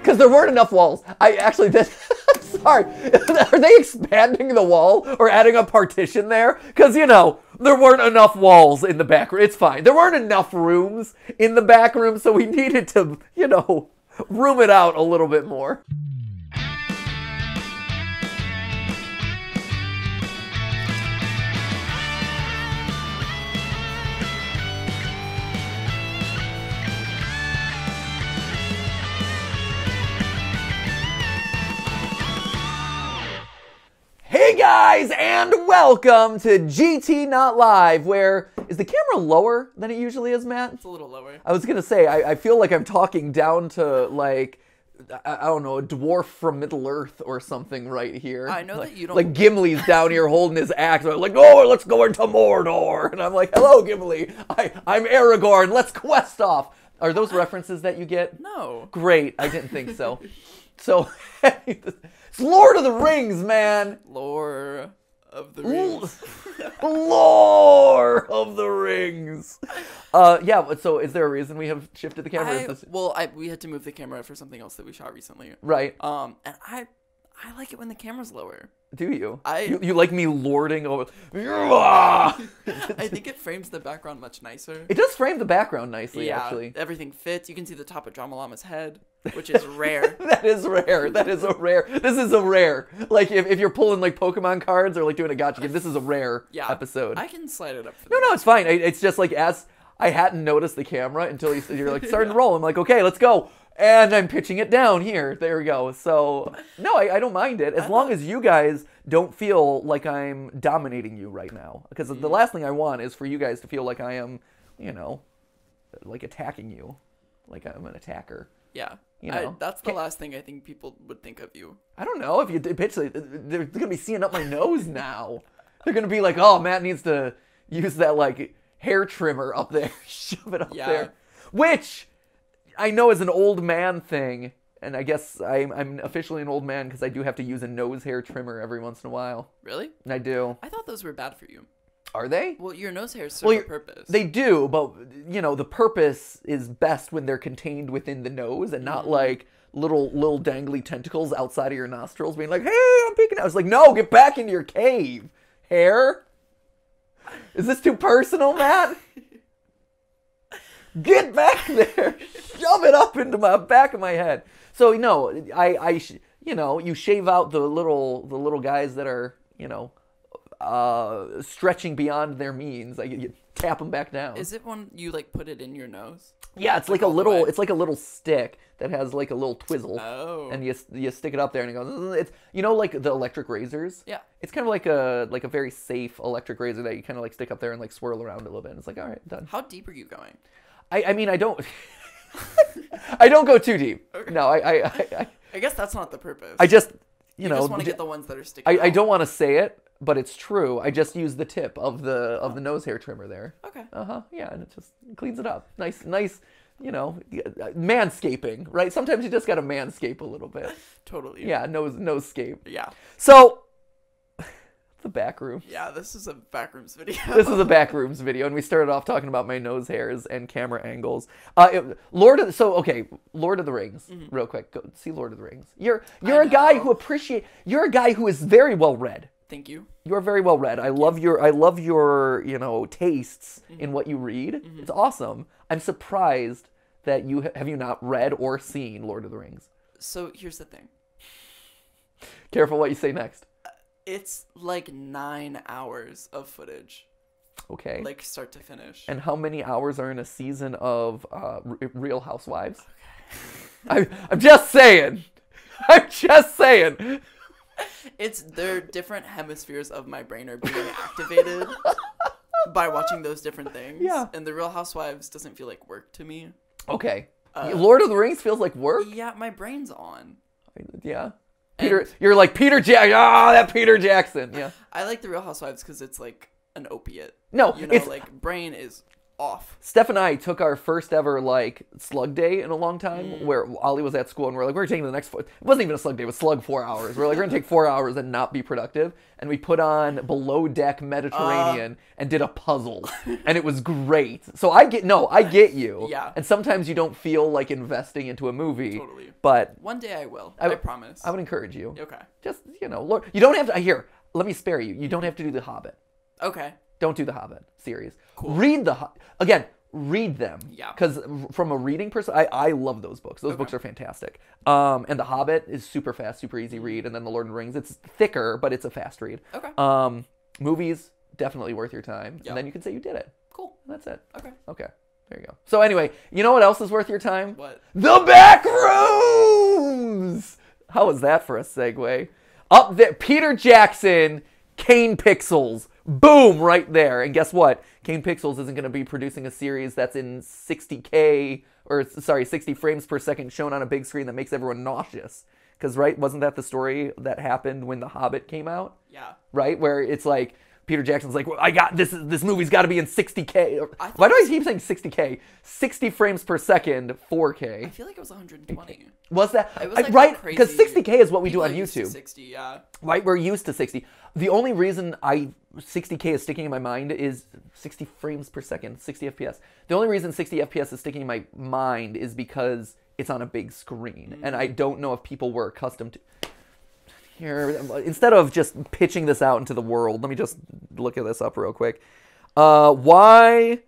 because there weren't enough walls. I actually did. Sorry, are they expanding the wall or adding a partition there? Because you know there weren't enough walls in the back room. It's fine. There weren't enough rooms in the back room, so we needed to, you know, room it out a little bit more. Hey guys, and welcome to GT Not Live, where is the camera lower than it usually is, Matt? It's a little lower. I was gonna say, I, I feel like I'm talking down to like, I, I don't know, a dwarf from Middle Earth or something right here. I know like, that you don't- Like Gimli's down here holding his axe, like, oh, let's go into Mordor, and I'm like, hello, Gimli, I, I'm Aragorn, let's quest off. Are those references that you get? No. Great, I didn't think so. So, Lord of the Rings, man. Lore of the Rings. Lore of the Rings. Uh, yeah. So, is there a reason we have shifted the camera? I, this- well, I we had to move the camera for something else that we shot recently. right? Um, and I I like it when the camera's lower. Do you? I- you? You like me lording over? I think it frames the background much nicer. it does frame the background nicely, yeah, actually. everything fits. You can see the top of Dramalama's head, which is rare. That is rare. That is a rare. This is a rare. Like if, if you're pulling like Pokemon cards or like doing a gotcha game, this is a rare Yeah. episode. I can slide it up. For No, no, it's fine. I- It's just like as I hadn't noticed the camera until you, you're like starting to roll. I'm like, okay, let's go. And I'm pitching it down here. There we go. So no, I, I don't mind it as long as you guys don't feel like I'm dominating you right now. Because the mm-hmm. last thing I want is for you guys to feel like I am, you know, like attacking you, like I'm an attacker. Yeah. You I- know. that's the last thing I think people would think of you. I don't know if you pitch it. They're gonna be seeing up my nose now. They're gonna be like, "Oh, Matt needs to use that like hair trimmer up there, shove it up Yeah. there," which I know is an old man thing, and I guess I'm, I'm officially an old man because I do have to use a nose hair trimmer every once in a while. Really? I do. I thought those were bad for you. Are they? Well, your nose hairs serve Well, a purpose. They do, but you know the purpose is best when they're contained within the nose and not mm-hmm. like little little dangly tentacles outside of your nostrils, being like, "Hey, I'm peeking out." It's like, no, get back into your cave, hair. Is this too personal, Matt? Get back there, shove it up into my back of my head. So no, I, I, you know, you shave out the little, the little guys that are, you know, uh, stretching beyond their means. Like you tap them back down. Is it when you like put it in your nose? yeah, it's like a little. It's like a little stick that has like a little twizzle, Oh. and you you stick it up there, and it goes. It's you know like the electric razors. Yeah. It's kind of like a like a very safe electric razor that you kind of like stick up there and like swirl around a little bit. And it's like all right, done. How deep are you going? I I mean I don't. I don't go too deep. No, I I, I, I I guess that's not the purpose. I just you, you know just want to get the ones that are sticking. I, I don't want to say it, but it's true. I just use the tip of the of the nose hair trimmer there. Okay. Uh huh. Yeah, and it just cleans it up. Nice, nice. You know, manscaping, right? Sometimes you just gotta manscape a little bit. Totally. Yeah, nose nose scape. Yeah. So, the back room. Yeah. This is a backrooms video. This is a back rooms video, and we started off talking about my nose hairs and camera angles. Uh, it- Lord of the, so okay, Lord of the Rings, mm-hmm. real quick. Go see Lord of the Rings. You're you're a guy who appreciate. You're a guy who is very well read. Thank you. You're very well read. I love your I love your you know tastes in mm-hmm. what you read. Mm-hmm. It's awesome. I'm surprised that you have you not read or seen Lord of the Rings. So here's the thing. Careful what you say next. It's like nine hours of footage, Okay. like start to finish. and how many hours are in a season of uh, R- Real Housewives? I, I'm just saying. I'm just saying. It's they're different hemispheres of my brain are being activated by watching those different things. Yeah. And the Real Housewives doesn't feel like work to me. Okay. Lord of the Rings feels like work. Yeah, my brain's on. Yeah. Peter, you're like Peter Jack. Ah, that Peter Jackson. Yeah. I like the Real Housewives because it's like an opiate. No, You know, it's like brain is off. Steph and I took our first ever like slug day in a long time, mm. where Ollie was at school, and we're like, we're taking the next. Four, it wasn't even a slug day; it was slug four hours. We're like, we're gonna take four hours and not be productive, and we put on Below Deck Mediterranean uh. and did a puzzle, and it was great. So I get no, I get you. Yeah. And sometimes you don't feel like investing into a movie, Totally. but One day I will. I I, promise. I would encourage you. okay. Just you know, Lord, you don't have to. Here, let me spare you. You don't have to do The Hobbit. Okay. Don't do the Hobbit series. Cool. Read the again. Read them. Yeah. Because from a reading perspective, I, I love those books. Those books are fantastic. Um, and the Hobbit is super fast, super easy read, and then the Lord of the Rings, it's thicker, but it's a fast read. Okay. Um, movies definitely worth your time, Yeah. and then you can say you did it. Cool. That's it. Okay. Okay. There you go. So anyway, you know what else is worth your time? What? The back rooms. How was that for a segue? Up there, Peter Jackson, Kane Pixels. Boom, right there. And guess what? Kane Pixels isn't going to be producing a series that's in 60k or sorry, 60 frames per second shown on a big screen that makes everyone nauseous. Because right, wasn't that the story that happened when The Hobbit came out? Yeah. Right, where it's like Peter Jackson's like, well, I got this. This movie's got to be in 60k. Or- I thought Why do I keep saying 60k? 60 frames per second, 4k. I feel like it was 120. Was that It was like right? Because 60k is what we do on YouTube, 60, yeah. right? We're used to 60. The only reason I 60k is sticking in my mind is 60 frames per second, 60 FPS. The only reason 60 FPS is sticking in my mind is because it's on a big screen, and I mm-hmm. don't know if people were accustomed to. Here, instead of just pitching this out into the world, let me just look at this up real quick. Uh, why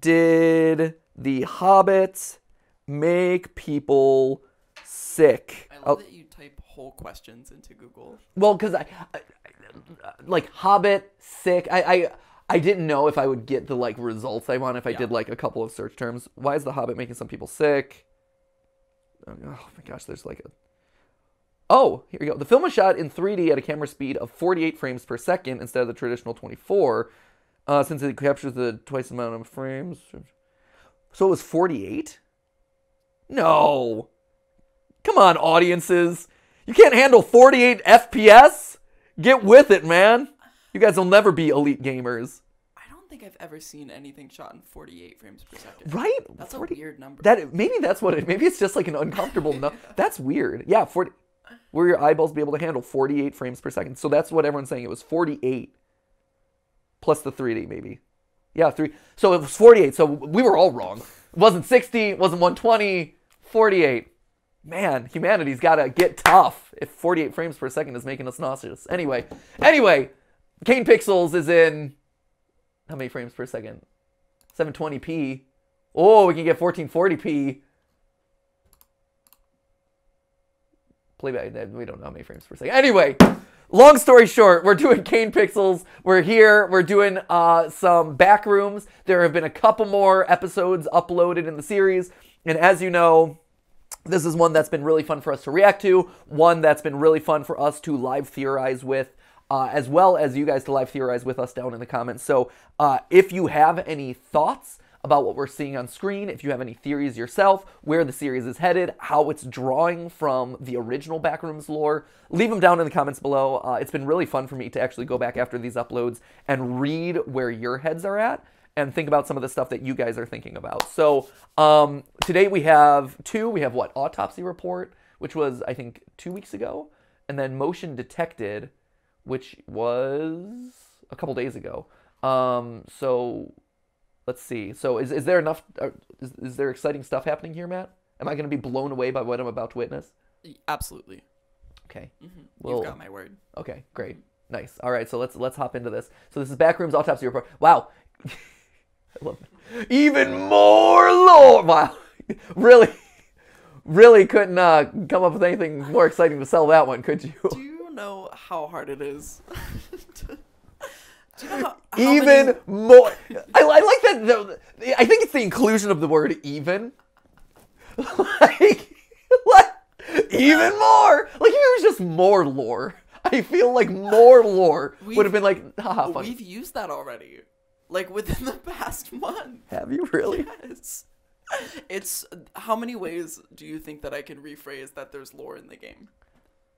did the Hobbit make people sick? I Oh, love that you type whole questions into Google. well, because I, I, I- like Hobbit sick. I, I I didn't know if I would get the like results I want if I Yeah. did like a couple of search terms. Why is the Hobbit making some people sick? Oh, oh my gosh, there's like a. Oh, here we go. The film was shot in 3D at a camera speed of 48 frames per second instead of the traditional 24, uh, since it captures the twice the amount of frames. So it was 48? No. Come on, audiences. You can't handle 48 FPS? Get with it, man. You guys will never be elite gamers. I don't think I've ever seen anything shot in 48 frames per second. Right? That's 40, a weird number. That maybe that's what it maybe it's just like an uncomfortable no, That's weird. Yeah, 40 Will your eyeballs be able to handle 48 frames per second? So that's what everyone's saying. It was 48 plus the 3D maybe. Yeah, three. So it was 48. So we were all wrong. It wasn't 60. It wasn't 120. 48. Man, humanity's gotta get tough. If 48 frames per second is making us nauseous. Anyway, anyway, Kane Pixels is in how many frames per second? 720p. Oh, we can get 1440p. Playback, we don't know how many frames per second. Anyway, long story short, we're doing Kane Pixels. We're here. We're doing uh, some back rooms. There have been a couple more episodes uploaded in the series. And as you know, this is one that's been really fun for us to react to, one that's been really fun for us to live theorize with, uh, as well as you guys to live theorize with us down in the comments. So uh, if you have any thoughts about what we're seeing on screen, if you have any theories yourself, where the series is headed, how it's drawing from the original Backrooms lore, leave them down in the comments below. Uh, it's been really fun for me to actually go back after these uploads and read where your heads are at and think about some of the stuff that you guys are thinking about. So um, today we have two. We have what autopsy report, which was I think two weeks ago, and then motion detected, which was a couple days ago. Um, so let's see. So is, is there enough? Uh, is, is there exciting stuff happening here, Matt? Am I going to be blown away by what I'm about to witness? Absolutely. Okay. hmm Well- You've got my word. Okay, great. Nice. All right, so let's let's hop into this. So this is Backrooms Autopsy Report. Wow. I love it. Even more lore. Wow. really really couldn't uh, come up with anything more exciting to sell that one, could you? Do you know how hard it is? to- you know how, how even many- more. I, I like that. The, I think it's the inclusion of the word even. like, like, even more. Like, if it was just more lore, I feel like more lore would have been like, haha, funny. We've used that already. Like within the past month. Have you really? Yes. It's how many ways do you think that I can rephrase that there's lore in the game?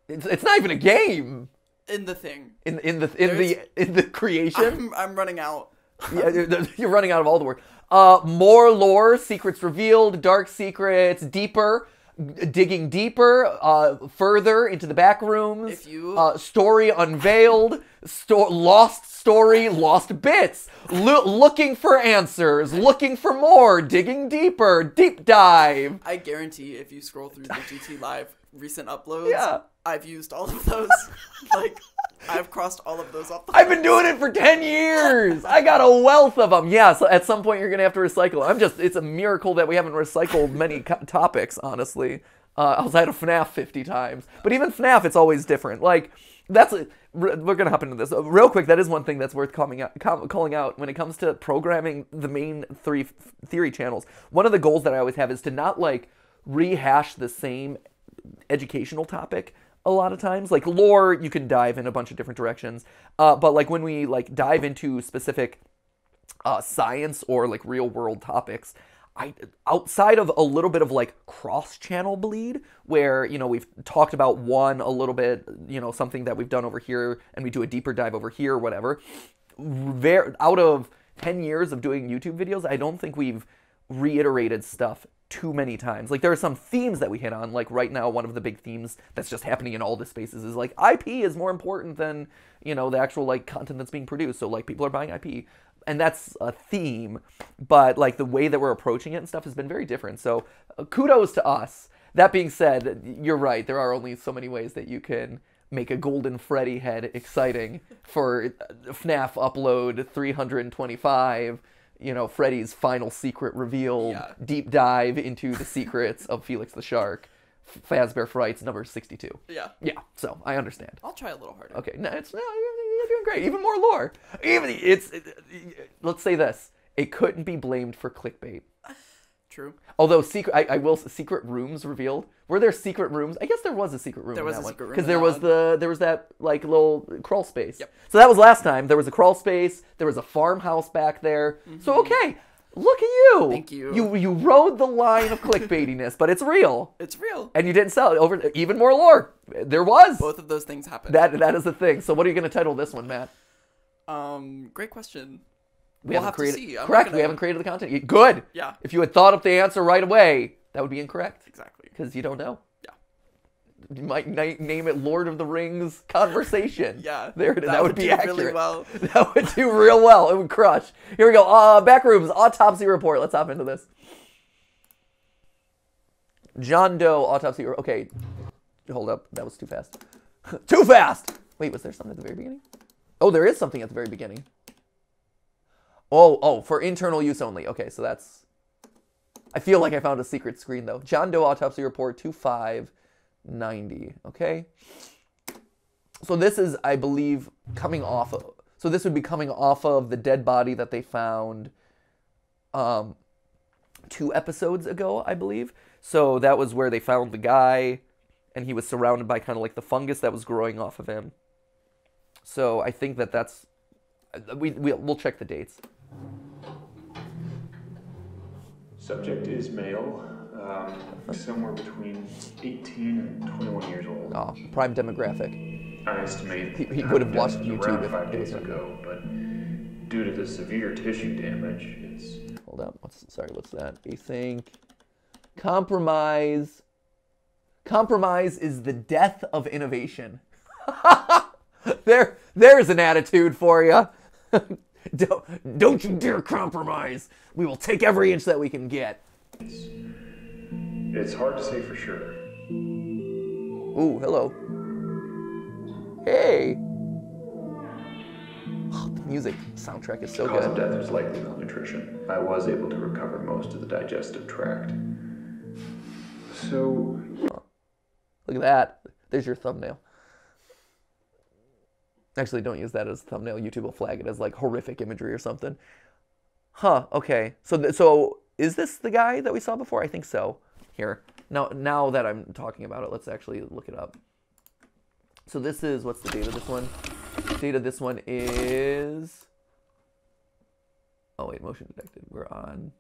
It's, it's not even a game. In the thing. In in the in the in the creation. I'm, I'm running out. yeah, you're- running out of all the word. Uh, more lore, secrets revealed, dark secrets, deeper, digging deeper, uh, further into the back rooms. If you- uh, story unveiled, sto- lost story, lost bits, Lo- looking for answers, looking for more, digging deeper, deep dive. I guarantee if you scroll through the GT Live recent uploads, Yeah. I've used all of those. like, I've crossed all of those off. The I've been doing it for 10 years. I got a wealth of them. Yeah, so at some point you're going to have to recycle. I'm just, it's a miracle that we haven't recycled many co- topics, honestly, uh, outside of FNAF 50 times. But even FNAF, it's always different. Like, that's, a, we're going to hop into this. Uh, real quick, that is one thing that's worth calling out, calling out when it comes to programming the main three f- theory channels. One of the goals that I always have is to not, like, rehash the same educational topic a lot of times. Like lore you can dive in a bunch of different directions. Uh, but like when we like dive into specific uh, science or like real world topics I, outside of a little bit of like cross channel bleed where you know we've talked about one a little bit you know something that we've done over here and we do a deeper dive over here whatever ver out of 10 years of doing youtube videos i don't think we've reiterated stuff too many times. Like there are some themes that we hit on like right now one of the big themes that's just happening in all the spaces is like ip is more important than you know the actual like content that's being produced. So like people are buying ip and that's a theme but like the way that we're approaching it and stuff has been very different. So uh, kudos to us. That being said you're right. There are only so many ways that you can make a golden freddy head exciting for uh, fnaf upload 325 you know freddy's final secret revealed Yeah. deep dive into the secrets of felix the shark fazbear frights number 62 Yeah. yeah so i understand I'll try a little harder. Okay, no, it's no, you're, you're doing great. Even more lore. Even it's. It, let's say this: it couldn't be blamed for clickbait. True. Although secret, I, I will. Secret rooms revealed. Were there secret rooms? I guess there was a secret room. There in was that a one. secret room because there was one. the there was that like little crawl space. Yep. So that was last time. There was a crawl space. There was a farmhouse back there. So okay, look at you. Mm-hmm. Thank you. You you rode the line of clickbaitiness, but it's real, It's real. and you didn't sell it over. Even more lore. There was. Both of those things happen. That that is the thing. So what are you going to title this one, Matt? um, great question. We We'll haven't created. correct. We gonna- haven't created the content. Good. Yeah. If you had thought up the answer right away, that would be incorrect Exactly. because you don't know. Yeah. You might name it Lord of the Rings conversation. Yeah. There it is. That, would, be do accurate. really well. That would do real well. It would crush. Here we go. Uh, backrooms autopsy report. Let's hop into this. John Doe autopsy. Okay, hold up. That was too fast. too fast. Wait, was there something at the very beginning? Oh, there is something at the very beginning. Oh, oh, for internal use only. Okay, so that's. I feel like I found a secret screen though. John Doe autopsy report 2590. Okay. So this is, I believe, coming off of. So this would be coming off of the dead body that they found um, two episodes ago, I believe. So that was where they found the guy, and he was surrounded by kind of like the fungus that was growing off of him. So I think that that's. We, we, we'll check the dates. Subject is male, um, somewhere between 18 and 21 years old. Oh, prime demographic. I estimate He- he would have watched YouTube if five days ago, but due to the severe tissue damage, it's Hold up. What's sorry? What's that? Async. Compromise. Compromise is the death of innovation. there, there's an attitude for you. don't, don't you dare compromise. We will take every inch that we can get. it's hard to say for sure. Ooh, hello. Hey. Oh, the music soundtrack is so The cause of good. death was likely malnutrition. I was able to recover most of the digestive tract. So, Look at that. There's your thumbnail. Actually, don't use that as a thumbnail. YouTube will flag it as like horrific imagery or something. Huh. Okay. So, so is this the guy that we saw before? I think so. Here. Now, now that I'm talking about it, let's actually look it up. So this is what's the date of this one? Date of this one is. Oh wait, motion detected. We're on.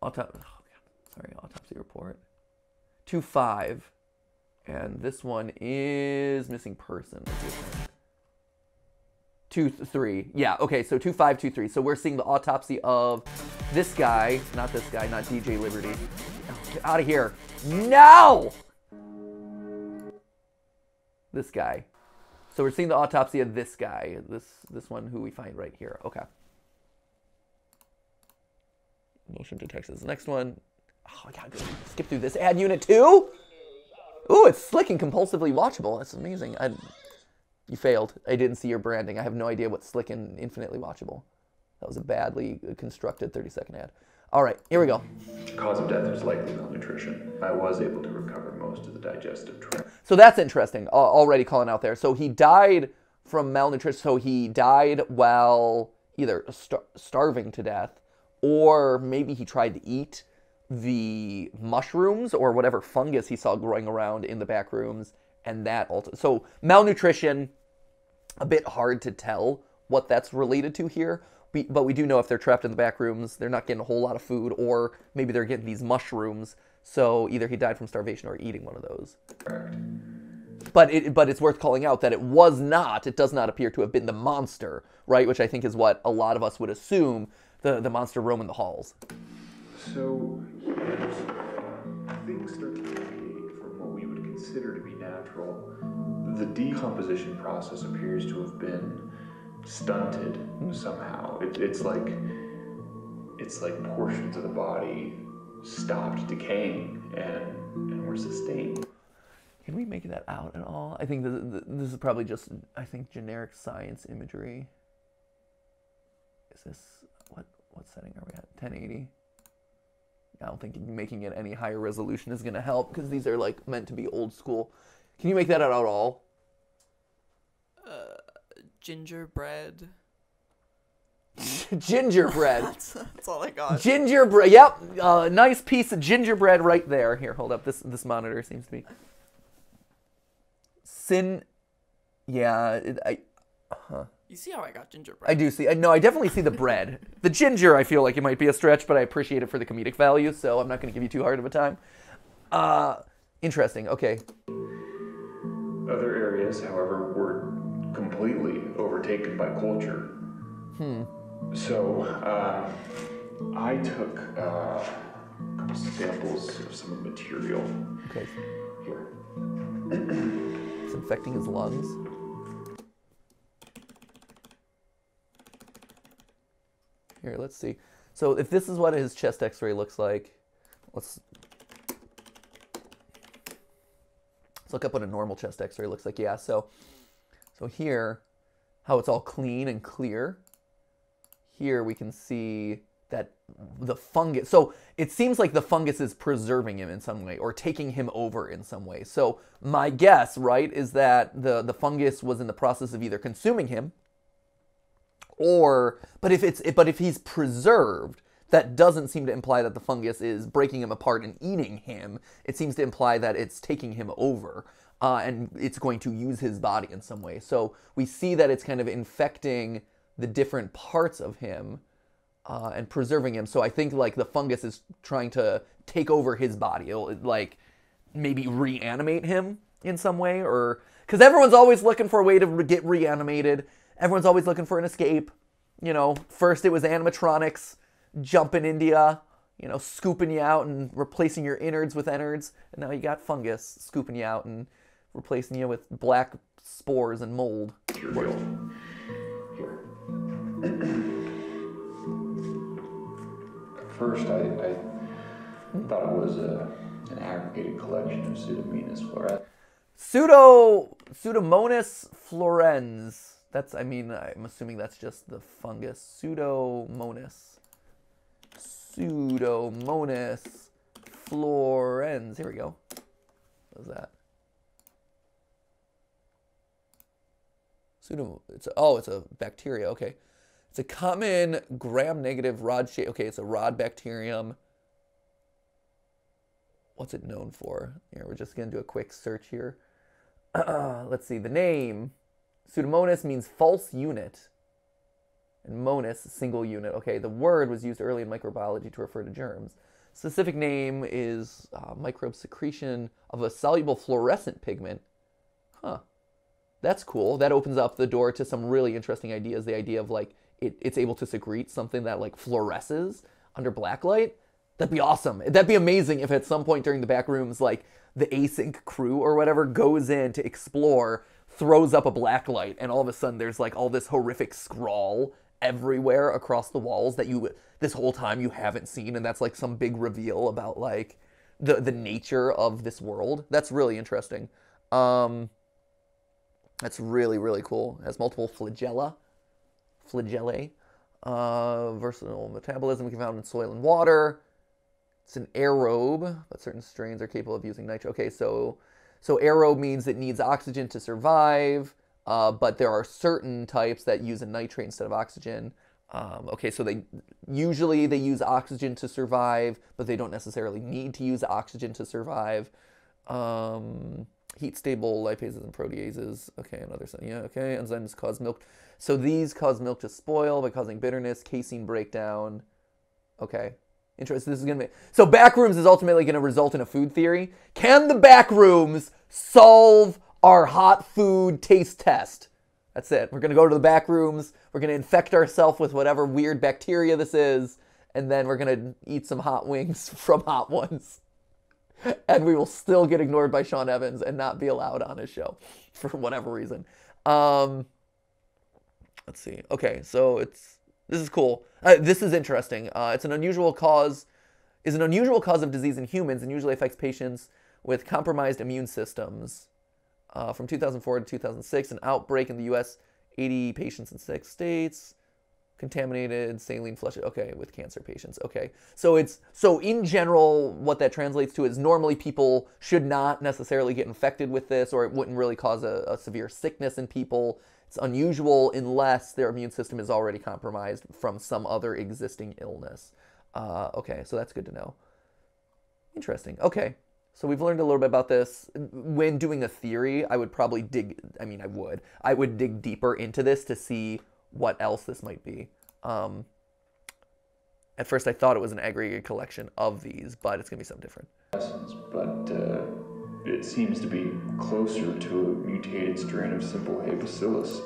Autopsy. Oh. Sorry, autopsy report. Two five, and this one is missing person. Two, th- three. Yeah, okay, so two, five, two, three. So we're seeing the autopsy of this guy, not this guy, not DJ Liberty. Get out of here. No! This guy. So we're seeing the autopsy of this guy, this this one who we find right here. Okay. Motion detects this next one. Oh, I gotta go skip through this. Add unit two. Ooh, it's slick and compulsively watchable. That's amazing. I, you failed. I didn't see your branding. I have no idea what slick and infinitely watchable. That was a badly constructed 30 second ad. All right, here we go. Cause of death was likely malnutrition. I was able to recover most of the digestive tract. So that's interesting. al- Already calling out there. So he died from malnutrition. So he died while either star- starving to death, or maybe he tried to eat the mushrooms or whatever fungus he saw growing around in the back rooms, and that also. So malnutrition, a bit hard to tell what that's related to here. But we do know if they're trapped in the back rooms, they're not getting a whole lot of food, or maybe they're getting these mushrooms. So either he died from starvation or eating one of those. But it, but it's worth calling out that it was not. It does not appear to have been the monster, right? Which I think is what a lot of us would assume the the monster roaming the halls. So, things start to deviate from what we would consider to be natural. The decomposition process appears to have been stunted somehow. It, it's like it's like portions of the body stopped decaying and and were sustained. Can we make that out at all? I think this, this is probably just I think generic science imagery. Is this what what setting are we at? 1080. I don't think making it any higher resolution is going to help because these are like meant to be old school. Can you make that out at all? Gingerbread. Gingerbread. That's, that's all I got. Gingerbread. Yep, uh, nice piece of gingerbread right there. Here, hold up. This this monitor seems to be. Sin. Yeah, it, I You see how I got gingerbread? I do see. I no, I definitely see the bread. The ginger, I feel like it might be a stretch, but I appreciate it for the comedic value. So I'm not going to give you too hard of a time. Uh, interesting. Okay. Other areas, however, were completely overtaken by culture. Hmm. So, uh, I took uh, a couple samples of some of the material Okay. here. It's infecting his lungs. Here, let's see. So if this is what his chest X-ray looks like, let's let's look up what a normal chest X-ray looks like. Yeah. So so here, how it's all clean and clear. Here we can see that the fungus. So it seems like the fungus is preserving him in some way or taking him over in some way. So my guess, right, is that the the fungus was in the process of either consuming him or but if it's but if he's preserved that doesn't seem to imply that the fungus is breaking him apart and eating him. It seems to imply that it's taking him over uh, and it's going to use his body in some way. So we see that it's kind of infecting the different parts of him uh, and preserving him. So i think like the fungus is trying to take over his body. It'll like maybe reanimate him in some way or because everyone's always looking for a way to get reanimated everyone's always looking for an escape you know first it was animatronics jumping india you know scooping you out and replacing your innards with innards and now you got fungus scooping you out and replacing you with black spores and mold here. At first, I, I thought it was a, an aggregated collection of Pseudomonas floresi. pseudo pseudomonas florens that's i mean i'm assuming that's just the fungus. Pseudomonas. Pseudomonas florens. Here we go. What is that? Pseudo it's a, oh it's a bacteria. Okay. It's a common gram-negative rod shape. Okay it's a rod bacterium. What's it known for? Here we're just going to do a quick search here. Let's see the name pseudomonas means false unit and monas single unit okay the word was used early in microbiology to refer to germs specific name is uh, microbe secretion of a soluble fluorescent pigment huh That's cool. That opens up the door to some really interesting ideas. The idea of like it, it's able to secrete something that like fluoresces under blacklight. That'd be awesome. That'd be amazing if at some point during the back rooms, like the async crew or whatever goes in to explore, throws up a black light, and all of a sudden there's like all this horrific scrawl everywhere across the walls that you this whole time you haven't seen, and that's like some big reveal about like the the nature of this world. That's really interesting. Um, that's really really cool. It has multiple flagella, flagellae, uh, versatile metabolism can found in soil and water. It's an aerobe, but certain strains are capable of using nitro. Okay, so so aerobe means it needs oxygen to survive, uh, but there are certain types that use a nitrate instead of oxygen. Um, okay, so they usually they use oxygen to survive, but they don't necessarily need to use oxygen to survive. Um, heat stable lipases and proteases. Okay, another. Yeah, okay. Enzymes cause milk. So these cause milk to spoil by causing bitterness, casein breakdown. Okay. Interesting. This is gonna be so backrooms is ultimately gonna result in a food theory. Can the backrooms solve our hot food taste test? That's it. We're gonna go to the back rooms. We're gonna infect ourselves with whatever weird bacteria this is, and then we're gonna eat some hot wings from Hot Ones. And we will still get ignored by Sean Evans and not be allowed on his show for whatever reason. Um, let's see. Okay, so it's this is cool. Uh, this is interesting. Uh, it's an unusual cause, is an unusual cause of disease in humans, and usually affects patients with compromised immune systems. Uh, from 2004 to 2006, an outbreak in the U.S. 80 patients in six states. Contaminated saline flush. Okay, with cancer patients. Okay, so it's so in general, what that translates to is normally people should not necessarily get infected with this, or it wouldn't really cause a, a severe sickness in people. It's unusual unless their immune system is already compromised from some other existing illness. Uh, okay, so that's good to know. Interesting. Okay, so we've learned a little bit about this. When doing a theory, I would probably dig, I mean, I would. I would dig deeper into this to see what else this might be. Um, at first, I thought it was an aggregate collection of these, but it's going to be something different. but uh, it seems to be closer to a mutated strain of simple hay bacillus.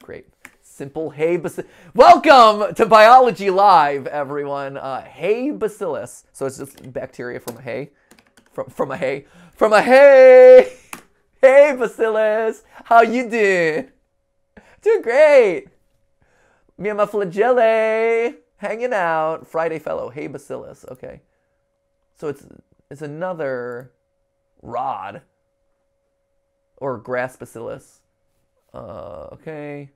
Great. Simple hay bacillus. Welcome to Biology Live, everyone. Uh, hay bacillus. So it's just bacteria from a hay. From, from a hay. From a hay. Hey bacillus. How you doing? Doing great. Me and my flagellae hanging out. Friday fellow. Hey bacillus. Okay. So it's it's another rod or grass bacillus. Uh, okay.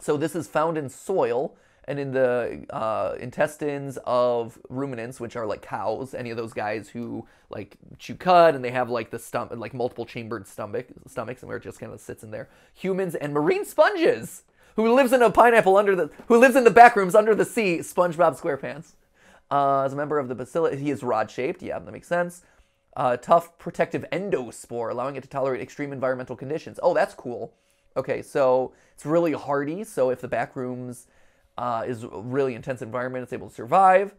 So this is found in soil and in the uh, intestines of ruminants, which are like cows. Any of those guys who like chew cud and they have like the stomach, like multiple chambered stomach stomachs, and where it just kind of sits in there. Humans and marine sponges, who lives in a pineapple under the, who lives in the back rooms under the sea. SpongeBob SquarePants. Uh, as a member of the bacillus, he is rod shaped. Yeah, that makes sense. Uh, tough protective endospore, allowing it to tolerate extreme environmental conditions. Oh, that's cool. Okay, so it's really hardy. So if the back rooms uh, is a really intense environment, it's able to survive.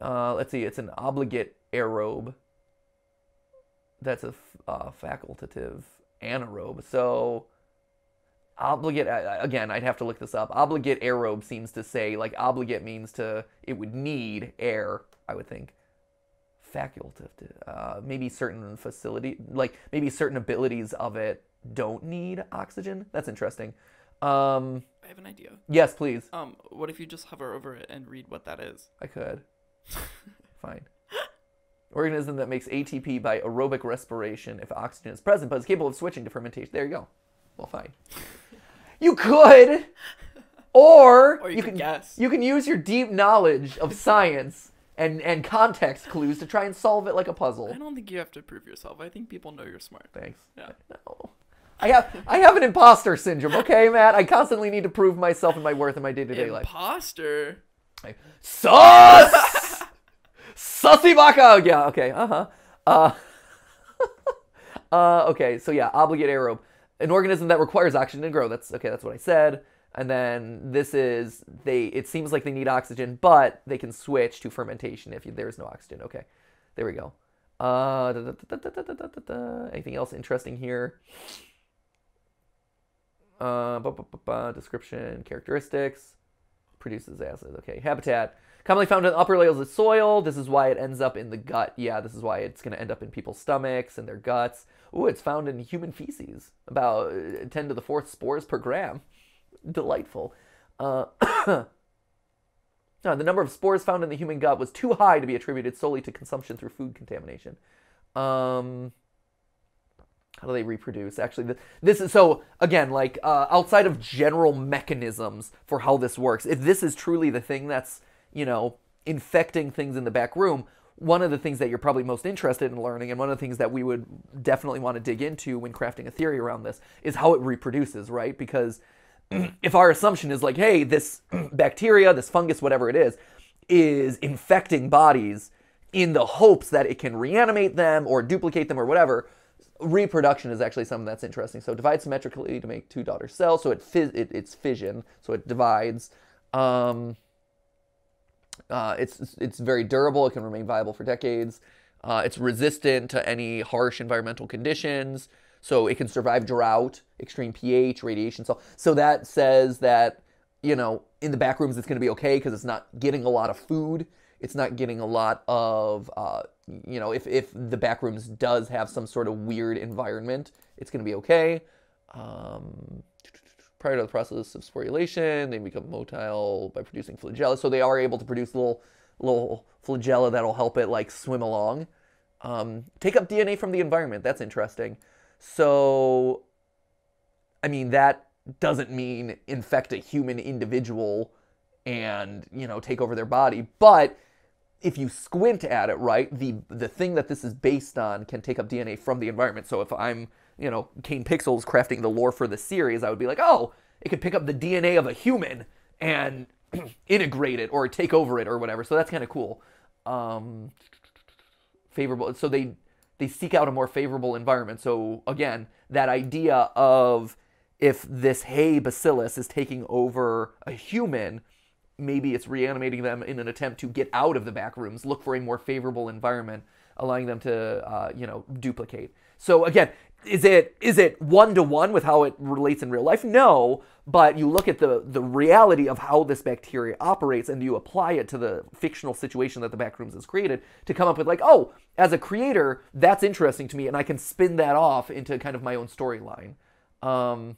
Uh, let's see, it's an obligate aerobe. That's a uh, facultative anaerobe. So obligate again, I'd have to look this up. Obligate aerobe seems to say like obligate means to it would need air. I would think facultative. Uh, maybe certain facility, like maybe certain abilities of it don't need oxygen. That's interesting. Um, I have an idea. yes, please. Um, what if you just hover over it and read what that is? I could. Fine. Organism that makes ATP by aerobic respiration if oxygen is present, but is capable of switching to fermentation. There you go. Well, fine. You could, or, Or you could can guess. You can use your deep knowledge of science and and context clues to try and solve it like a puzzle. I don't think you have to prove yourself. I think people know you're smart. Thanks. Yeah. No. I have I have an imposter syndrome. Okay, Matt. I constantly need to prove myself and my worth in my day to day life. Imposter. Sus! Sussy baka! Yeah, okay, uh-huh. Uh, uh, okay, so yeah, obligate aerobe. An organism that requires oxygen to grow. That's okay, that's what I said and then this is they it seems like they need oxygen but they can switch to fermentation if you, there is no oxygen. Okay there we go. Uh, da, da, da, anything else interesting here? Uh, description characteristics. Produces acid okay habitat. Commonly found in upper layers of soil. This is why it ends up in the gut. Yeah this is why it's going to end up in people's stomachs and their guts. Ooh, it's found in human feces. About uh, 10 to the fourth spores per gram. Delightful. Uh, no, the number of spores found in the human gut was too high to be attributed solely to consumption through food contamination. Um, how do they reproduce? Actually, this is so again, like uh, outside of general mechanisms for how this works. If this is truly the thing that's you know infecting things in the back room, one of the things that you're probably most interested in learning, and one of the things that we would definitely want to dig into when crafting a theory around this, is how it reproduces, right? Because if our assumption is like, hey, this bacteria, this fungus, whatever it is, is infecting bodies in the hopes that it can reanimate them or duplicate them or whatever, reproduction is actually something that's interesting. So divide symmetrically to make two daughter cells. So it, it it's fission. So it divides. Um, uh, it's it's very durable. It can remain viable for decades. Uh, it's resistant to any harsh environmental conditions. So it can survive drought, extreme pH, radiation. So so that says that you know in the back rooms it's going to be okay because it's not getting a lot of food. It's not getting a lot of uh, you know if if the back rooms does have some sort of weird environment, it's going to be okay. Um, prior to the process of sporulation, they become motile by producing flagella. So they are able to produce little little flagella that'll help it like swim along. Um, take up DNA from the environment. That's interesting. So, I mean, that doesn't mean infect a human individual and you know take over their body, but if you squint at it right, the the thing that this is based on can take up DNA from the environment. So if I'm you know Kane Pixels crafting the lore for the series, I would be like, oh, it could pick up the DNA of a human and integrate it or take over it or whatever. So that's kind of cool. Um, favorable. So they they seek out a more favorable environment. So again, that idea of if this hay bacillus is taking over a human, maybe it's reanimating them in an attempt to get out of the back rooms, look for a more favorable environment, allowing them to uh, you know duplicate. So again, is it is it one to one with how it relates in real life? No, but you look at the the reality of how this bacteria operates and you apply it to the fictional situation that the backrooms has created to come up with like, oh, as a creator, that's interesting to me, and I can spin that off into kind of my own storyline. Um,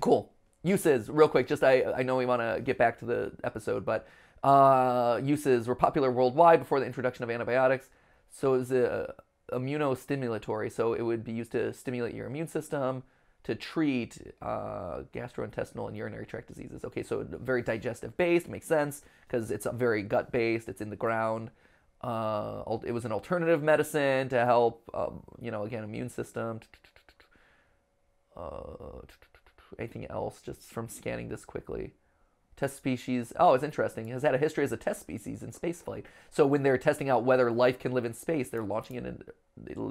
cool uses real quick. Just I I know we want to get back to the episode, but uh, uses were popular worldwide before the introduction of antibiotics. So it was a immunostimulatory, so it would be used to stimulate your immune system to treat uh, gastrointestinal and urinary tract diseases. Okay, so very digestive based, makes sense because it's a very gut based. It's in the ground. Uh, it was an alternative medicine to help, um, you know, again, immune system. Uh, anything else just from scanning this quickly? Test species. Oh, it's interesting. It has had a history as a test species in spaceflight. So when they're testing out whether life can live in space, they're launching it in.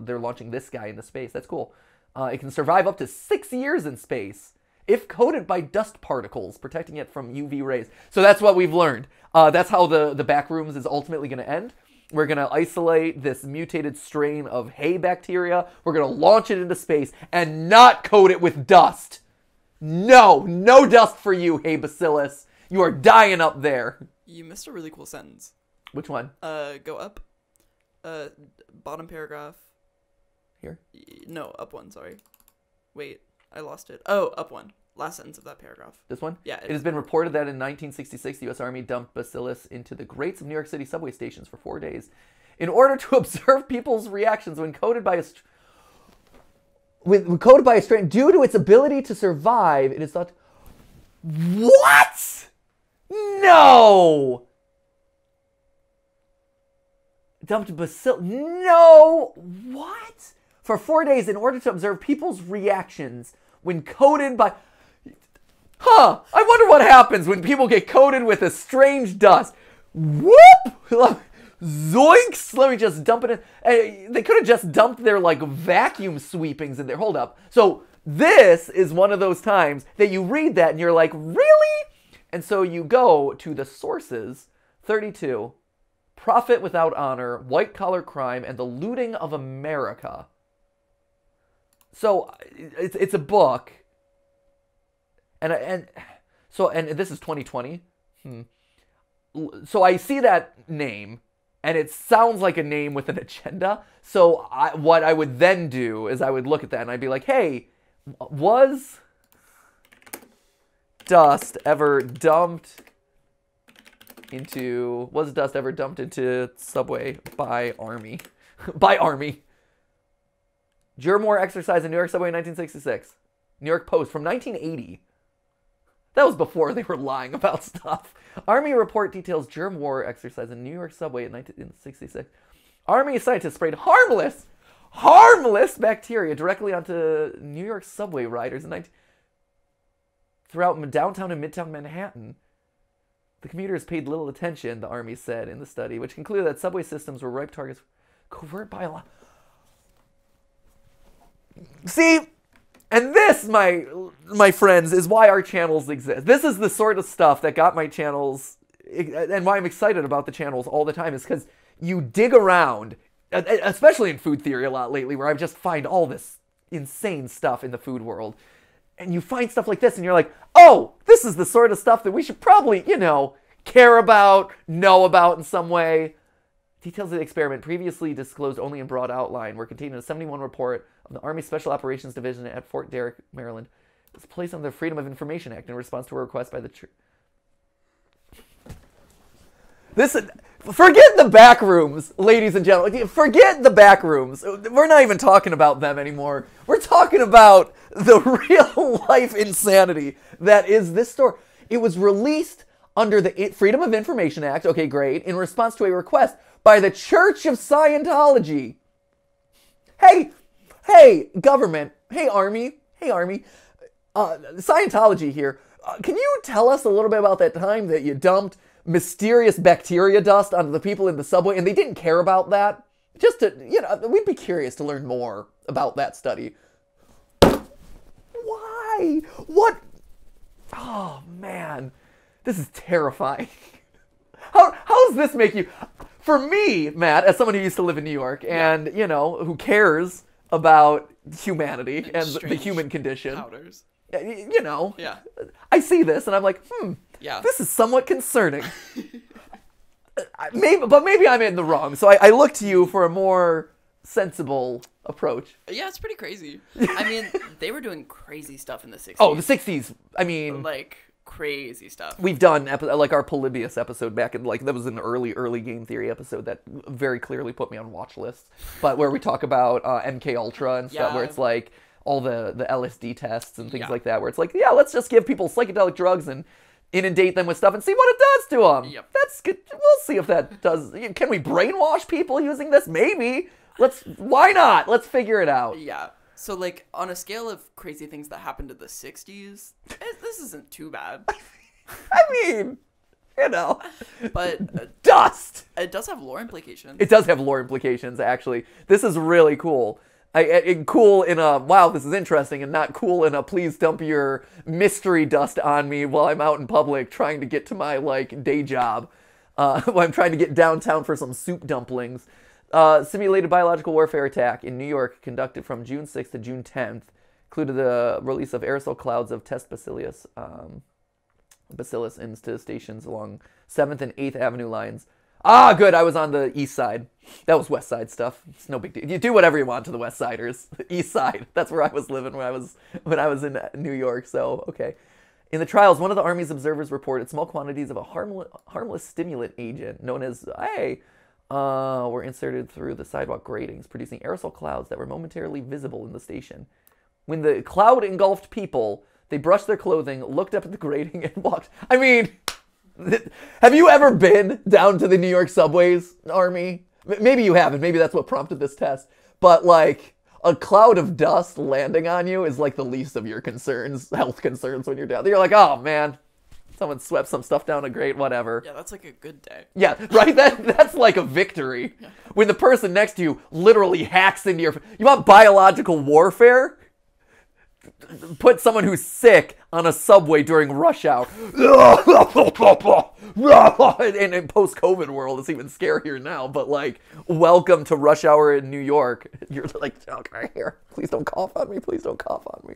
They're launching this guy into space. That's cool. Uh, it can survive up to six years in space if coated by dust particles, protecting it from UV rays. So that's what we've learned. Uh, that's how the the back rooms is ultimately going to end. We're going to isolate this mutated strain of hay bacteria. We're going to launch it into space and not coat it with dust. No, no dust for you, hay bacillus. You are dying up there. You missed a really cool sentence. Which one? Uh, go up. Uh, bottom paragraph. Here. No, up one. Sorry. Wait, I lost it. Oh, up one. Last sentence of that paragraph. This one? Yeah. It has been reported that in 1966, the U.S. Army dumped bacillus into the grates of New York City subway stations for four days in order to observe people's reactions when coated by a. When, when coated by a strain, due to its ability to survive, it is thought. What? No! Dumped bacillus. No! What? For four days in order to observe people's reactions when coated by. Huh, I wonder what happens when people get coated with a strange dust. Whoop! Zoinks! Let me just dump it in. Eh, They could have just dumped their like vacuum sweepings in there. Hold up. So this is one of those times that you read that and you're like, really? And so you go to the sources 32, Profit Without Honor, White Collar Crime, and the Looting of America. So it's, it's a book. And, and so, and this is 2020. Hmm. So I see that name and it sounds like a name with an agenda. So I, what I would then do is I would look at that and I'd be like, hey, was dust ever dumped into was dust ever dumped into subway by army by army germ war exercise in new york subway in 1966 new york post from 1980 that was before they were lying about stuff. Army report details germ war exercise in New York subway in 1966. Army scientists sprayed harmless, harmless bacteria directly onto New York subway riders in 19- throughout downtown and midtown Manhattan. The commuters paid little attention, the Army said in the study, which concluded that subway systems were ripe targets covert bio. See, and this, my my friends, is why our channels exist. This is the sort of stuff that got my channels and why I'm excited about the channels all the time is because you dig around, especially in food theory a lot lately, where I just find all this insane stuff in the food world. And you find stuff like this, and you're like, oh, this is the sort of stuff that we should probably, you know, care about, know about in some way. Details of the experiment, previously disclosed only in broad outline, were contained in a 71 report of the Army Special Operations Division at Fort Detrick, Maryland. It was placed under the Freedom of Information Act in response to a request by the church. This forget the back rooms, ladies and gentlemen. Forget the back rooms. We're not even talking about them anymore. We're talking about the real life insanity that is this story. It was released under the Freedom of Information Act. Okay, great. In response to a request by the Church of Scientology. Hey, hey, government. Hey, army. Hey, army. Uh, Scientology here. Uh, can you tell us a little bit about that time that you dumped mysterious bacteria dust onto the people in the subway and they didn't care about that? Just to, you know, we'd be curious to learn more about that study. Why? What? Oh, man. This is terrifying. How, how does this make you? for me, Matt, as someone who used to live in New York and, you know, who cares about humanity and, and the human condition. Powders. You know. Yeah. I see this and I'm like, hmm. Yeah. This is somewhat concerning. maybe, but maybe I'm in the wrong. So I, I look to you for a more sensible approach. Yeah, it's pretty crazy. I mean, they were doing crazy stuff in the 60s. Oh, the 60s. I mean, like crazy stuff. We've done epi- like our Polybius episode back in like that was an early early game theory episode that very clearly put me on watch lists, but where we talk about uh, MK Ultra and stuff, Yeah. where it's like all the the LSD tests and things Yeah. like that, where it's like yeah, let's just give people psychedelic drugs and inundate them with stuff and see what it does to them. Yep. That's good. We'll see if that does. Can we brainwash people using this? Maybe. Let's. Why not? Let's figure it out. Yeah. So like on a scale of crazy things that happened in the 60s, it, this isn't too bad. I mean, you know, But uh, dust. it does have lore implications. It does have lore implications, actually. This is really cool. I, it- cool in a wow, this is interesting, and not cool in a please dump your mystery dust on me while I'm out in public trying to get to my like day job. Uh, while I'm trying to get downtown for some soup dumplings. Uh, simulated biological warfare attack in New York conducted from June 6th to June 10th included the release of aerosol clouds of test bacillus. Um, Bacillus into stations along 7th and 8th Avenue lines. Ah, good. I was on the east side. That was west side stuff. It's no big deal. You do whatever you want to the west siders. east side. That's where I was living when I was when I was in New York. So, okay. In the trials, one of the Army's observers reported small quantities of a harmless, harmless stimulant agent known as hay, uh, were inserted through the sidewalk gratings, producing aerosol clouds that were momentarily visible in the station. When the cloud engulfed people, they brushed their clothing, looked up at the grating, and walked. I mean, have you ever been down to the New York subways, Army? Maybe you haven't. Maybe that's what prompted this test. But like a cloud of dust landing on you is like the least of your concerns, health concerns when you're down there. You're like, oh man, someone swept some stuff down a grate, whatever. yeah, that's like a good day. Yeah, right. That that's like a victory. Yeah. When the person next to you literally hacks into your. You want biological warfare? Put someone who's sick on a subway during rush hour. and in post COVID world, it's even scarier now. But like, welcome to rush hour in New York. You're like, okay, here, please don't cough on me. Please don't cough on me.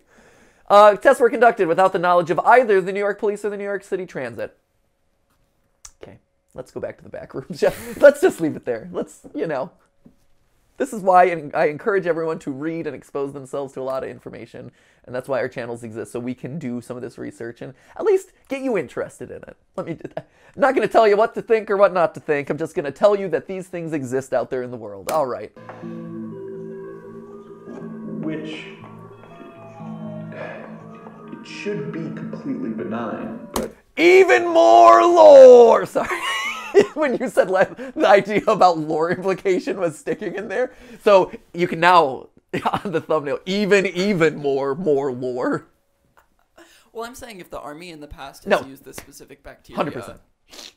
Uh, tests were conducted without the knowledge of either the New York Police or the New York City Transit. Okay, let's go back to the back rooms. Let's just leave it there. Let's, you know, this is why I encourage everyone to read and expose themselves to a lot of information, and that's why our channels exist so we can do some of this research and at least get you interested in it. Let me. I'm not going to tell you what to think or what not to think. I'm just going to tell you that these things exist out there in the world. All right. Which should be completely benign, but Even more lore. Sorry. when you said le- the idea about lore implication was sticking in there, so you can now on the thumbnail even even more more lore. Well, I'm saying if the army in the past has No. used this specific bacteria, Hundred percent.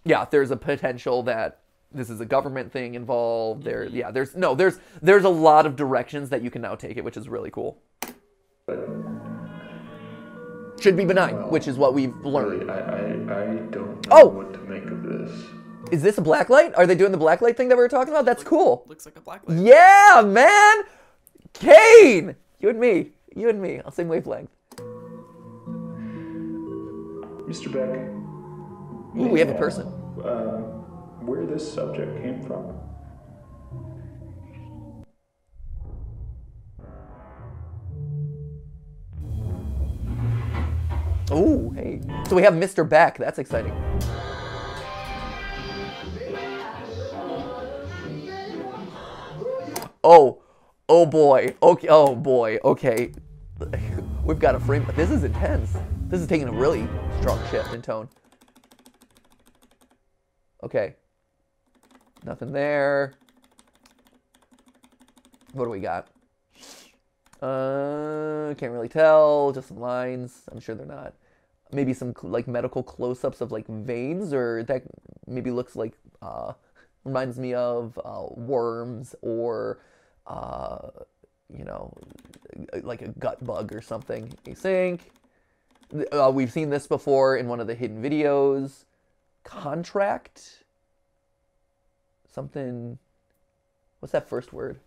Yeah, there's a potential that this is a government thing involved. There, mm-hmm. yeah, there's no, there's there's a lot of directions that you can now take it, which is really cool. Should be benign, which is what we've learned. really, I, I, I don't know Oh! what to make of this. Is this a black light? Are they doing the black light thing that we were talking about? That's cool. looks like a black light. Yeah, man. Kane, you and me, you and me, on same wavelength. Mr. Beck, Ooh, we have a person. uh, where this subject came from? Oh, hey. So we have Mr. Beck. That's exciting. Oh, oh boy. Okay. Oh boy. Okay. We've got a frame. This is intense. This is taking a really strong shift in tone. Okay. Nothing there. What do we got? Uh, can't really tell. Just some lines. I'm sure they're not. Maybe some like medical close-ups of like veins, or that maybe looks like uh, reminds me of uh, worms or uh, you know, like a gut bug or something. Async. Uh, we've seen this before in one of the hidden videos. Contract. Something. What's that first word?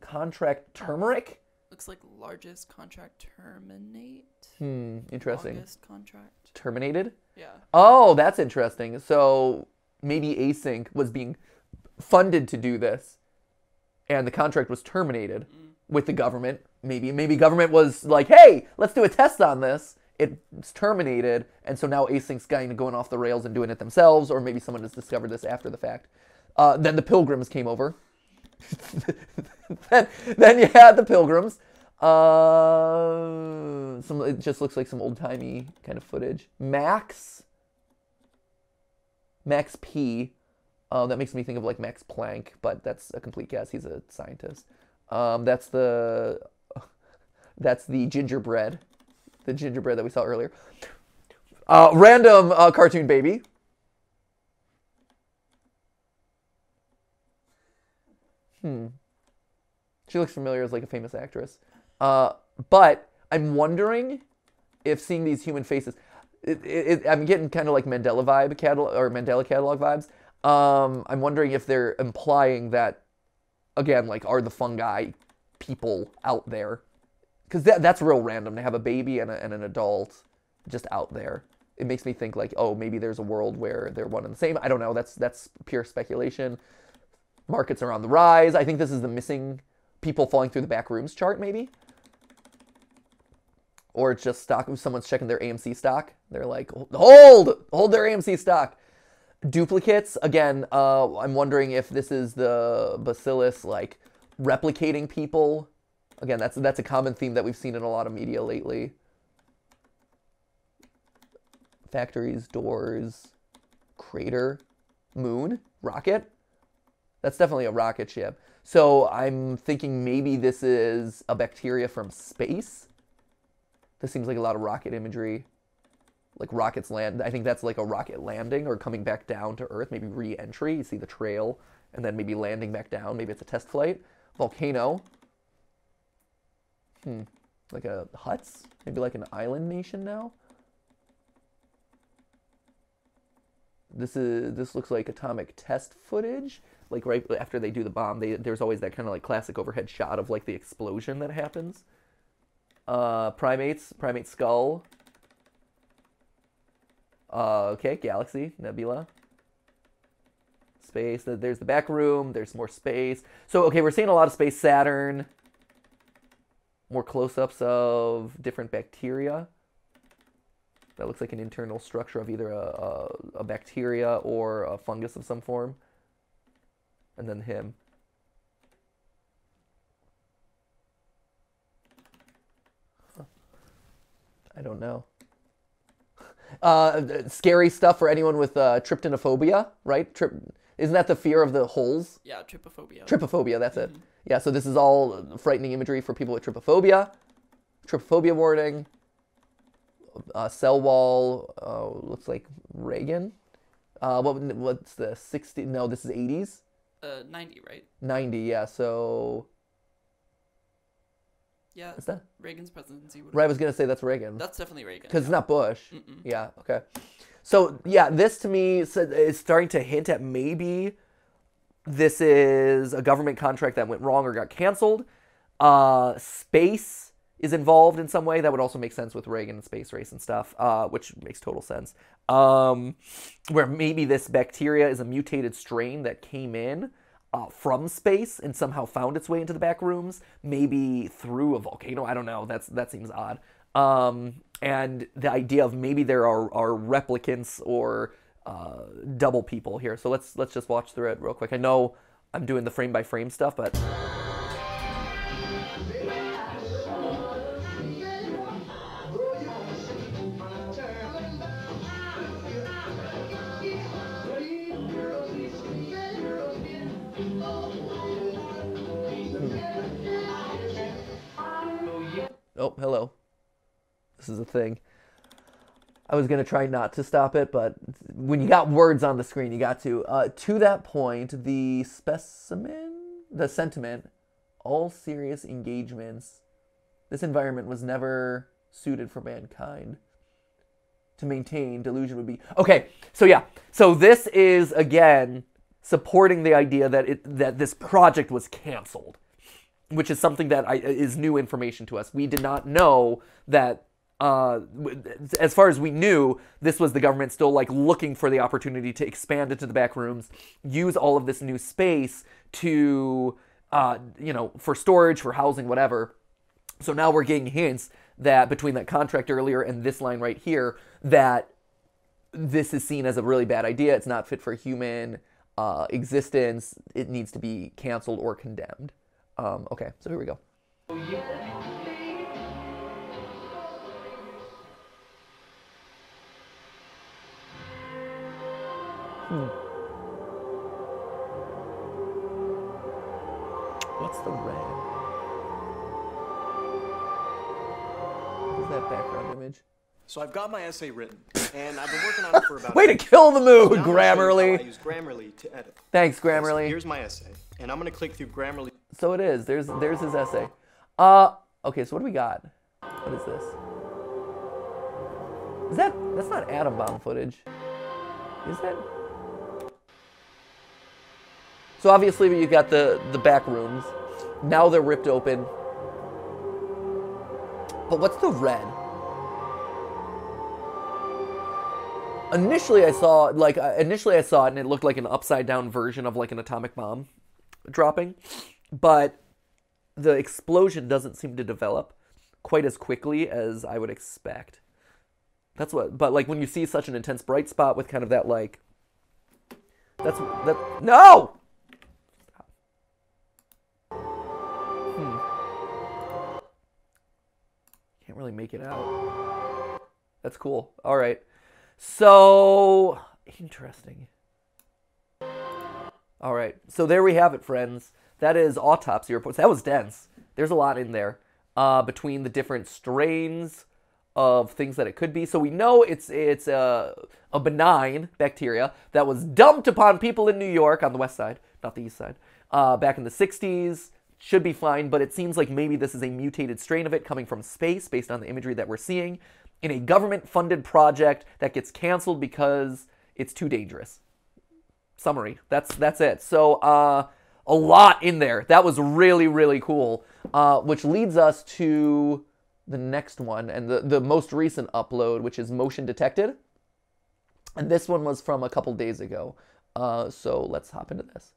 Contract turmeric. Looks like largest contract terminate. Hmm. Interesting. Longest contract. Terminated. Yeah. Oh, that's interesting. So maybe Async was being funded to do this, and the contract was terminated with the government. Maybe maybe government was like, "Hey, let's do a test on this." It's terminated, and so now Async's kind of going off the rails and doing it themselves, or maybe someone has discovered this after the fact. Uh, then the Pilgrims came over. then, then you had the Pilgrims. Uh, some it just looks like some old timey kind of footage. Max, Max P. Uh, that makes me think of like Max Planck, but that's a complete guess. He's a scientist. Um, that's the that's the gingerbread, the gingerbread that we saw earlier. Uh, random uh, cartoon baby. Hmm. She looks familiar as like a famous actress. Uh, but I'm wondering if seeing these human faces, it, it, I'm getting kind of like Mandela vibe catalog or Mandela catalog vibes. Um, I'm wondering if they're implying that, again, like are the fungi people out there? Because that, that's real random to have a baby and, a, and an adult just out there. It makes me think like, oh, maybe there's a world where they're one and the same. I don't know. That's that's pure speculation. Markets are on the rise. I think this is the missing people falling through the back rooms chart, maybe. Or it's just stock. If someone's checking their AMC stock. They're like, hold, hold their AMC stock. Duplicates again. Uh, I'm wondering if this is the bacillus like replicating people. Again, that's that's a common theme that we've seen in a lot of media lately. Factories, doors, crater, moon, rocket. That's definitely a rocket ship. So I'm thinking maybe this is a bacteria from space. This seems like a lot of rocket imagery. Like rockets land, I think that's like a rocket landing or coming back down to Earth, maybe re-entry, you see the trail, and then maybe landing back down, maybe it's a test flight. Volcano. Hmm, like a huts, maybe like an island nation now. This is this looks like atomic test footage. Like right after they do the bomb, they, there's always that kind of like classic overhead shot of like the explosion that happens. Uh, primates, primate skull. Uh, okay, galaxy, nebula. Space. There's the back room. There's more space. So okay, we're seeing a lot of space. Saturn. More close-ups of different bacteria. That looks like an internal structure of either a, a, a bacteria or a fungus of some form. And then him. I don't know. Uh, scary stuff for anyone with uh, right? Trip, isn't that the fear of the holes? Yeah, trypophobia. Trypophobia, that's it. Yeah, so this is all frightening imagery for people with trypophobia. Trypophobia warning. Uh, cell wall uh, looks like Reagan. Uh, what what's the 60? No, this is 80s. uh, 90, right? 90, yeah. So Yeah. what's that? Reagan's presidency. Would Right, I was gonna say that's Reagan That's definitely Reagan. because it's not Bush. Mm-mm. Yeah. Okay. So yeah, this to me is starting to hint at maybe this is a government contract that went wrong or got canceled. Uh, space is involved in some way. That would also make sense with Reagan and space race and stuff, uh, which makes total sense. Um, where maybe this bacteria is a mutated strain that came in uh, from space and somehow found its way into the back rooms, maybe through a volcano. I don't know. That's that seems odd. Um, and the idea of maybe there are, are replicants or uh, double people here. So let's let's just watch through it real quick. I know I'm doing the frame by frame stuff, but oh hello, this is a thing. I was gonna try not to stop it, but when you got words on the screen, you got to. Uh, to that point, the specimen, the sentiment, all serious engagements. This environment was never suited for mankind. To maintain delusion would be okay. So yeah, so this is again supporting the idea that it that this project was canceled, which is something that I, is new information to us. We did not know that uh, as far as we knew, this was the government still like looking for the opportunity to expand into the back rooms, use all of this new space to, uh, you know, for storage, for housing, whatever. So now we're getting hints that between that contract earlier and this line right here, that this is seen as a really bad idea. It's not fit for human uh, existence. It needs to be canceled or condemned. Um, okay, so here we go. What's the red? What is that background image? So I've got my essay written, and I've been working on it for about. Way to kill the mood, I'm gonna show you how I Grammarly. use Grammarly to edit. Thanks, So Grammarly. here's my essay, and I'm gonna click through Grammarly. So it is. There's there's his essay. Uh okay, so what do we got? What is this? Is that that's not atom bomb footage? Is that? So obviously you got the the back rooms. Now they're ripped open. But what's the red? Initially I saw like uh, initially I saw it and it looked like an upside down version of like an atomic bomb dropping, but the explosion doesn't seem to develop quite as quickly as I would expect. That's what, but like when you see such an intense bright spot with kind of that like, that's that no. Hmm. Can't really make it out. That's cool. All right. So interesting. All right. So there we have it, friends. That is autopsy reports. That was dense. There's a lot in there uh, between the different strains of things that it could be. So we know it's it's a, a benign bacteria that was dumped upon people in New York on the west side, not the east side, uh, back in the 60s. Should be fine, but it seems like maybe this is a mutated strain of it coming from space based on the imagery that we're seeing in a government funded project that gets canceled because it's too dangerous. Summary. That's that's it. So uh, a lot in there. That was really really cool. Uh, which leads us to the next one and the the most recent upload, which is motion detected. And this one was from a couple days ago. Uh, so let's hop into this.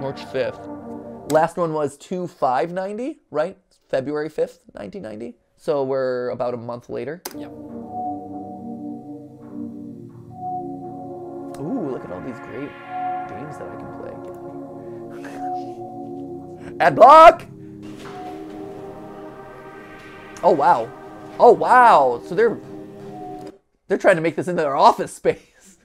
March 5th. Last one was 2590, right? February 5th, 1990. So we're about a month later. Yep. Ooh, look at all these great games that I can play. Ad block! Oh wow. Oh wow. So they're they're trying to make this into their office space.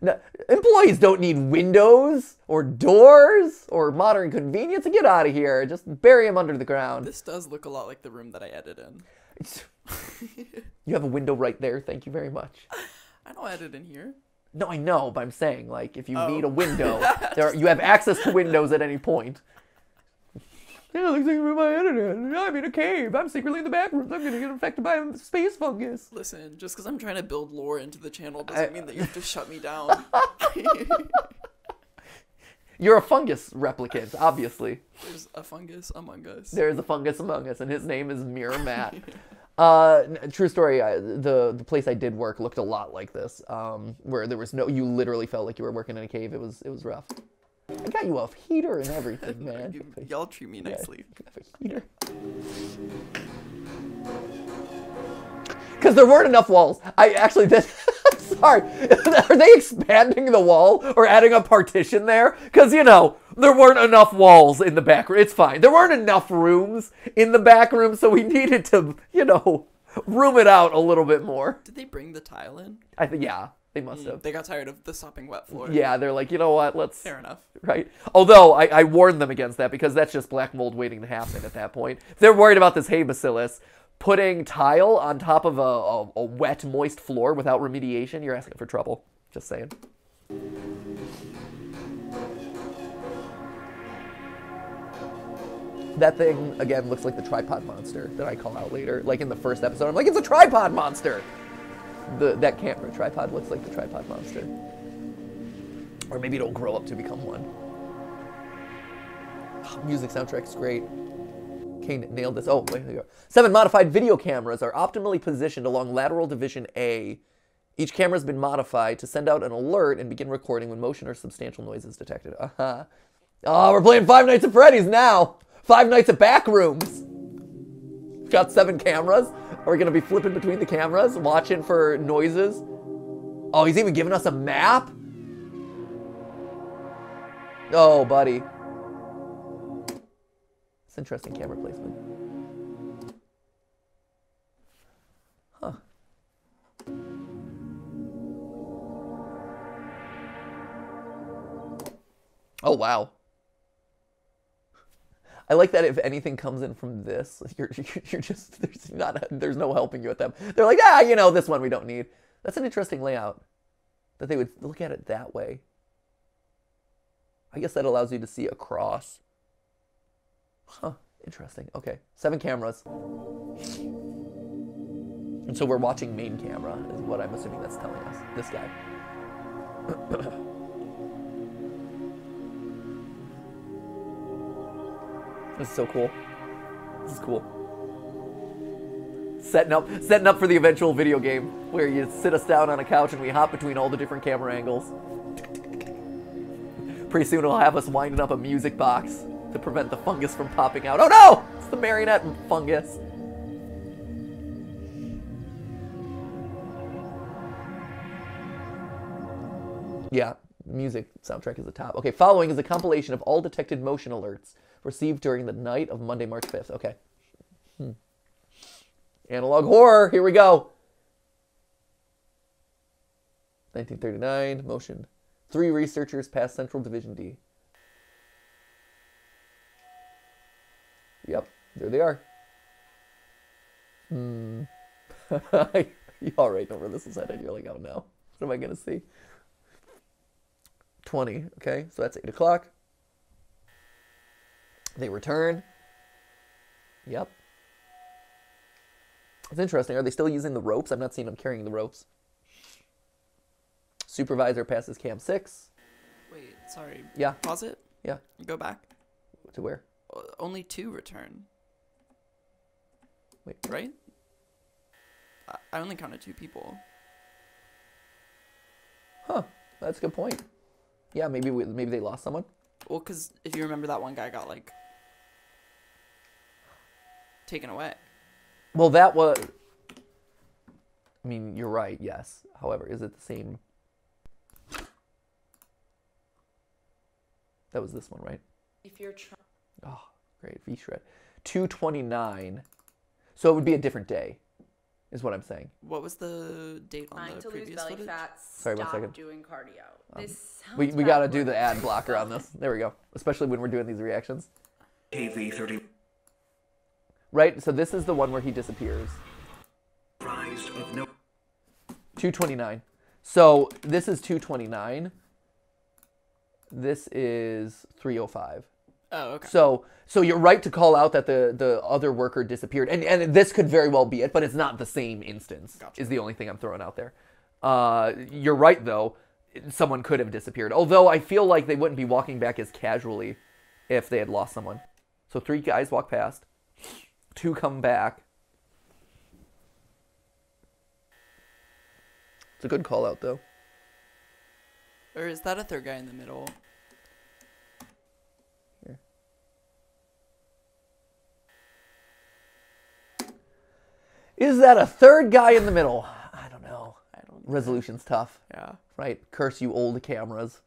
No, employees don't need windows or doors or modern convenience. To get out of here. Just bury them under the ground. This does look a lot like the room that I edit in. You have a window right there. Thank you very much. I don't edit in here. No, I know, but I'm saying like if you Oh. need a window, there you have access to windows at any point. Yeah, looks like my editor. I'm in a cave. I'm secretly in the back rooms. I'm gonna get infected by a space fungus. Listen, just because I'm trying to build lore into the channel doesn't I- mean that you have to shut me down. You're a fungus replicant, obviously. There's a fungus among us. There is a fungus among us, and his name is Mirror Matt. Uh, true story. I, the the place I did work looked a lot like this, um, where there was no. You literally felt like you were working in a cave. It was it was rough. I got you a heater and everything, man. Y'all treat me nicely. A heater. Because there weren't enough walls. I actually did. Sorry. Are they expanding the wall or adding a partition there? Because, you know, there weren't enough walls in the back room. It's fine. There weren't enough rooms in the back room, so we needed to, you know, room it out a little bit more. Did they bring the tile in? I think, yeah, they must mm, have. They got tired of the sopping wet floor. Yeah, they're like, you know what? Let's. Fair enough. right? Although I, I warned them against that because that's just black mold waiting to happen at that point. If they're worried about this hay bacillus, putting tile on top of a, a, a wet, moist floor without remediation, you're asking for trouble. Just saying. That thing again looks like the tripod monster that I call out later. Like in the first episode, I'm like, it's a tripod monster. The that camera tripod looks like the tripod monster. Or maybe it'll grow up to become one. Ah, music soundtrack's great. Kane nailed this. Oh, wait, there you go. Seven modified video cameras are optimally positioned along lateral division A. Each camera has been modified to send out an alert and begin recording when motion or substantial noise is detected. Uh-huh. Oh, we're playing Five Nights at Freddy's now. Five Nights at Backrooms. Got seven cameras. Are we gonna be flipping between the cameras, watching for noises? Oh, he's even giving us a map. Oh, buddy. It's interesting camera placement. Huh. Oh, wow. I like that if anything comes in from this, you're, you're just, there's not, there's no helping you with them. They're like, ah, you know, this one we don't need. That's an interesting layout that they would look at it that way. I guess that allows you to see across. Huh, interesting. Okay, seven cameras. And so we're watching main camera, is what I'm assuming that's telling us. This guy. this is so cool. This is cool. Setting up, setting up for the eventual video game where you sit us down on a couch and we hop between all the different camera angles. Pretty soon it'll have us winding up a music box to prevent the fungus from popping out. Oh no! It's the marionette fungus. Yeah, music soundtrack is the top. Okay, following is a compilation of all detected motion alerts received during the night of Monday, March 5th. Okay. Hmm. Analog horror, here we go. 1939, motion. Three researchers pass Central Division D. Yep, there they are. Hmm. you already know where this is headed. You're like, oh no. What am I going to see? 20. Okay, so that's 8 o'clock. They return. Yep. It's interesting. Are they still using the ropes? I'm not seeing them carrying the ropes. Supervisor passes cam six. Wait, sorry. Yeah. Pause it. Yeah. Go back. To where? O- Only two return. Wait. Right? I, I only counted two people. Huh. That's a good point. Yeah, maybe we, maybe they lost someone. Well, because if you remember, that one guy got like taken away. Well, that was. I mean, you're right. Yes. However, is it the same? That was this one, right? If you're trying. Oh, great. V shred. 229. So it would be a different day, is what I'm saying. What was the date on Trying the to lose previous belly footage? fat, Sorry, one stop second. Um, doing cardio. This sounds We, we got to do the ad blocker on this. There we go. Especially when we're doing these reactions. KV-30 Right? So this is the one where he disappears. rise of no 229. So this is 229. This is 305. Oh, okay. So so you're right to call out that the the other worker disappeared, and and this could very well be it, but it's not the same instance. Gotcha. Is the only thing I'm throwing out there. Uh, you're right though. Someone could have disappeared. Although I feel like they wouldn't be walking back as casually if they had lost someone. So three guys walk past, two come back. It's a good call out though. or is that a third guy in the middle? Is that a third guy in the middle? I don't know. I don't. Resolution's tough. Yeah. right? Curse you old cameras.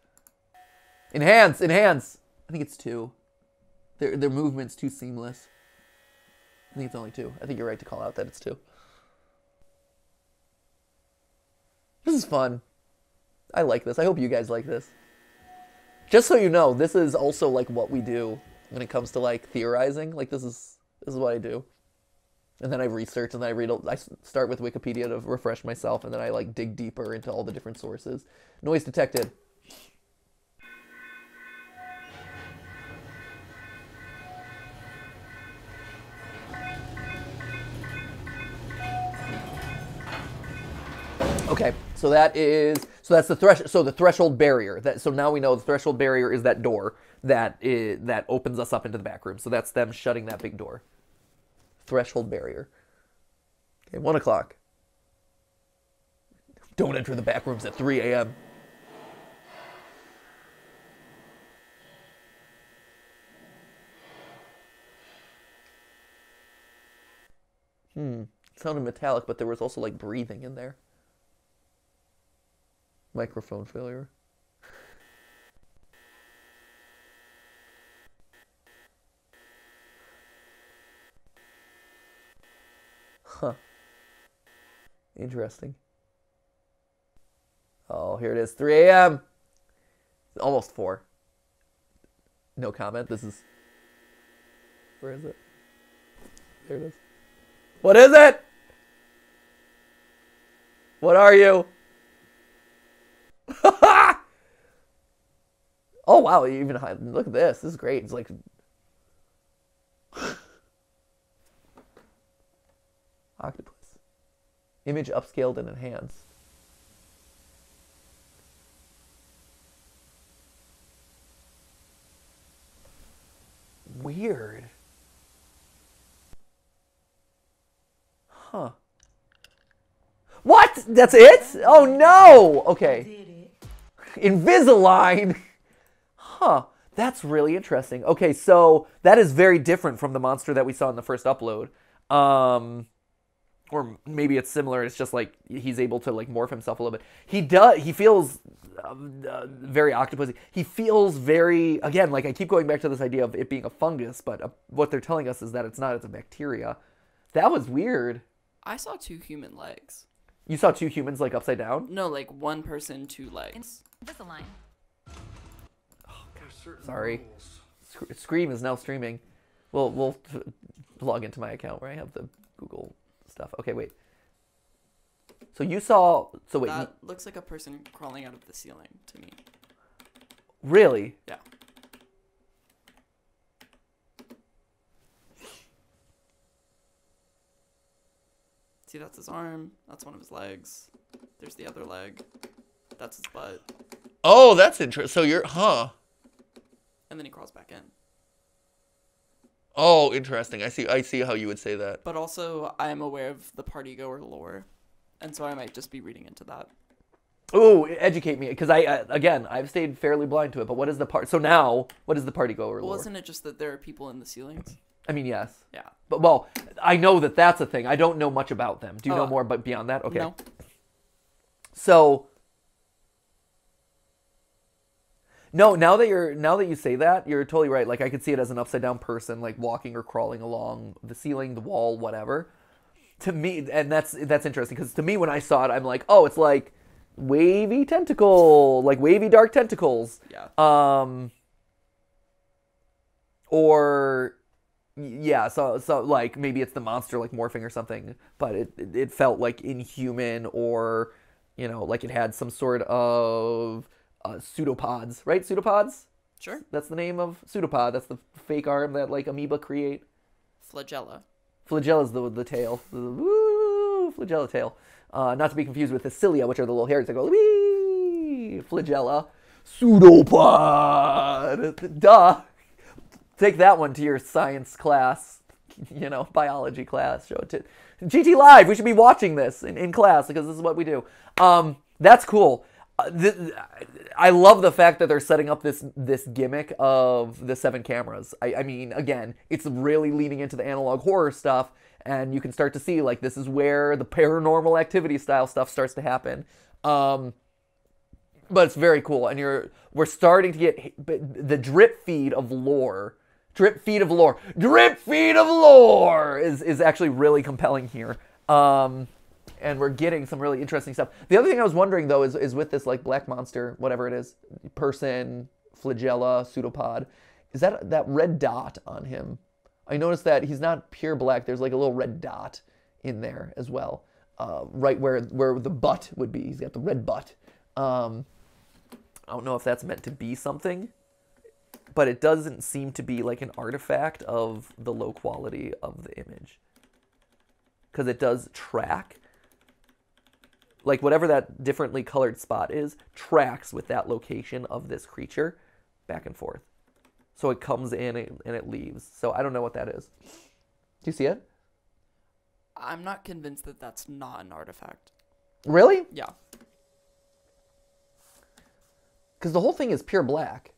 Enhance, enhance. I think it's two. Their their movement's too seamless. I think it's only two. I think you're right to call out that it's two. This is fun. I like this. I hope you guys like this. Just so you know, this is also like what we do when it comes to like theorizing. Like this is this is what I do. And then I research and then I read. I start with Wikipedia to refresh myself, and then I like dig deeper into all the different sources. Noise detected. Okay, so that is so that's the thresh so the threshold barrier. That so now we know the threshold barrier is that door that is, that opens us up into the back room. So that's them shutting that big door. Threshold barrier. Okay, one o'clock. Don't enter the back rooms at 3 a.m. Hmm. It sounded metallic, but there was also like breathing in there. Microphone failure. Huh. Interesting. Oh, here it is. 3 a.m. Almost 4. No comment. This is. Where is it? There it is. What is it? What are you? oh wow! You even hi- look at this. This is great. It's like Image upscaled and enhanced. Weird. Huh. What? That's it? Oh no! Okay. Invisalign. Huh. That's really interesting. Okay, so that is very different from the monster that we saw in the first upload. Um or maybe it's similar. It's just like he's able to like morph himself a little bit. He does. He feels um, uh, very octopusy. He feels very again like I keep going back to this idea of it being a fungus, but uh, what they're telling us is that it's not. It's a bacteria. That was weird. I saw two human legs. You saw two humans like upside down. No, like one person, two legs. Invisalign. Sorry. Sc- Scream is now streaming. We'll we'll t- log into my account where I have the Google stuff. Okay, wait. So you saw. So wait. That looks like a person crawling out of the ceiling to me. really? Yeah. See, that's his arm. That's one of his legs. There's the other leg. That's his butt. Oh, that's interesting. So you're, huh? And then he crawls back in. Oh, interesting. I see. I see how you would say that. But also, I am aware of the party goer lore. And so I might just be reading into that. Oh, educate me, because I uh, again I've stayed fairly blind to it. But what is the part? So now, what is the party goer Well, lore? isn't it just that there are people in the ceilings? I mean, yes, Yeah. but well, I know that that's a thing. I don't know much about them. Do you know Oh. more? But beyond that, okay. No. So no, now that you're now that you say that, you're totally right. Like I could see it as an upside down person, like walking or crawling along the ceiling, the wall, whatever. To me, and that's that's interesting because to me, when I saw it, I'm like, oh, it's like wavy tentacle, like wavy dark tentacles. Yeah. Um. Or yeah, so so like maybe it's the monster like morphing or something, but it it it felt like inhuman or you know like it had some sort of uh, pseudopods, right? Pseudopods. Sure. That's the name of pseudopod. That's the fake arm that like amoeba create. Flagella. Flagella's the the tail. The, woo, flagella tail. Uh, not to be confused with the cilia, which are the little hairs that go wee. Flagella. Pseudopod. Duh. Take that one to your science class, you know, biology class. Show it to GT Live. We should be watching this in, in class because this is what we do. Um, that's cool. Uh, th- I love the fact that they're setting up this this gimmick of the seven cameras. I, I mean, again, it's really leaning into the analog horror stuff, and you can start to see like this is where the paranormal activity style stuff starts to happen. Um, but it's very cool, and you're we're starting to get the drip feed of lore. Drip feed of lore. Drip feed of lore is is actually really compelling here. Um, and we're getting some really interesting stuff. The other thing I was wondering though is, is with this like black monster, whatever it is, person, flagella, pseudopod, is that that red dot on him? I noticed that he's not pure black. There's like a little red dot in there as well, uh, right where where the butt would be. He's got the red butt. Um, I don't know if that's meant to be something, but it doesn't seem to be like an artifact of the low quality of the image because it does track like whatever that differently colored spot is tracks with that location of this creature back and forth so it comes in and it leaves so i don't know what that is do you see it I'm not convinced that that's not an artifact. really Yeah. because the whole thing is pure black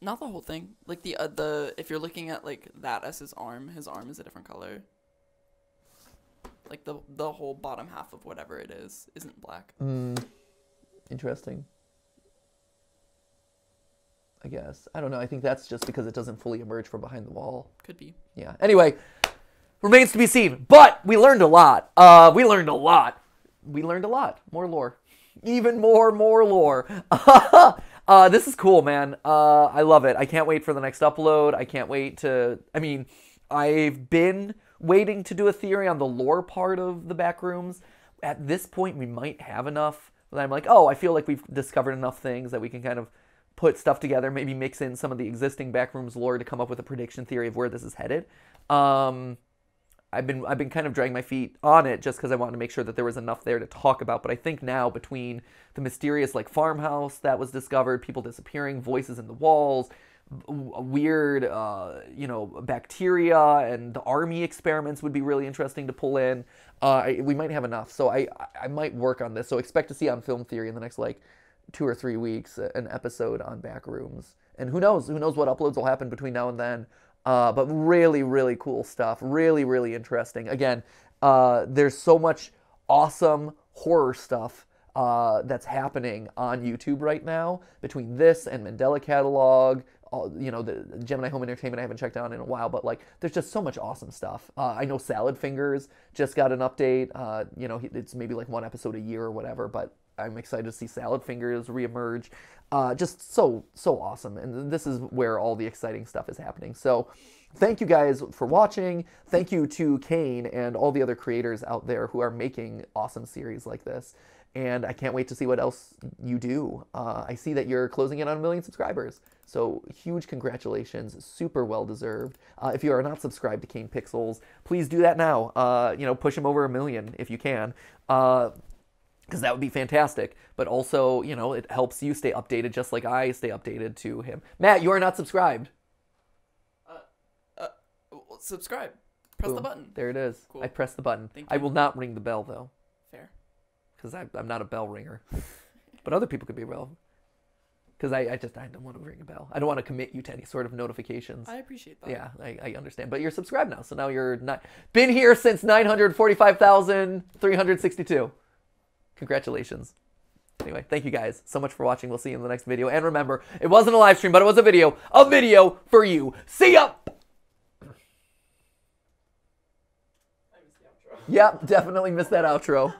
Not the whole thing. Like the uh, the if you're looking at like that as his arm, his arm is a different color. Like the the whole bottom half of whatever it is isn't black. interesting i guess i don't know i think that's just because it doesn't fully emerge from behind the wall Could be. yeah. Anyway, remains to be seen. But we learned a lot. Uh, we learned a lot. We learned a lot. More lore. Even more, more lore. uh, this is cool, man. Uh, I love it. I can't wait for the next upload. I can't wait to. I mean, I've been waiting to do a theory on the lore part of the back rooms. At this point, we might have enough. I'm like, oh, I feel like we've discovered enough things that we can kind of put stuff together, maybe mix in some of the existing backrooms lore to come up with a prediction theory of where this is headed. Um, I've been I've been kind of dragging my feet on it just because I wanted to make sure that there was enough there to talk about. But I think now between the mysterious like farmhouse that was discovered, people disappearing, voices in the walls, weird uh, you know bacteria, and the army experiments would be really interesting to pull in. Uh, I, we might have enough, so I I might work on this. So expect to see on Film Theory in the next like two or three weeks an episode on backrooms. And who knows? Who knows what uploads will happen between now and then? Uh, but really, really cool stuff. Really, really interesting. Again, uh, there's so much awesome horror stuff uh, that's happening on YouTube right now between this and Mandela Catalog. All, you know, the Gemini Home Entertainment I haven't checked out in a while, but like, there's just so much awesome stuff. Uh, I know Salad Fingers just got an update. Uh, you know, it's maybe like one episode a year or whatever, but I'm excited to see Salad Fingers reemerge. Uh, just so so awesome, and this is where all the exciting stuff is happening. So thank you guys for watching. Thank you to Kane and all the other creators out there who are making awesome series like this. And I can't wait to see what else you do. Uh, I see that you're closing in on a million subscribers. So huge congratulations, super well deserved. Uh, if you are not subscribed to Kane Pixels, please do that now. Uh, you know, push him over a million if you can. Uh, because that would be fantastic. But also, you know, it helps you stay updated just like I stay updated to him. Matt, you are not subscribed. Well, subscribe. Press the button. There it is. Cool. I pressed the button. Thank I will not ring the bell though. Because I'm not a bell ringer. but other people could be well. Because I, I just I don't want to ring a bell. I don't want to commit you to any sort of notifications. I appreciate that. Yeah, I, I understand. But you're subscribed now, so now you're not been here since nine hundred forty-five thousand three hundred sixty-two. Congratulations. Anyway, thank you guys so much for watching. We'll see you in the next video. And remember, it wasn't a live stream, but it was a video. A video for you. See ya. Yep, definitely missed that outro.